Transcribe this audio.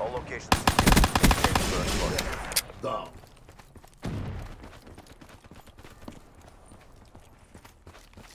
All locations. Down.